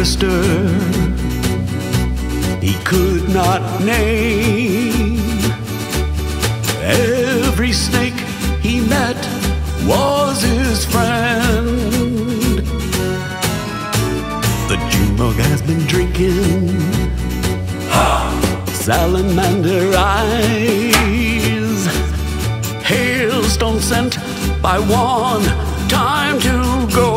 twister he could not name. Every snake he met was his friend. The June Bug has been drinking salamander eyes. Hailstone sent by Juan, time to go.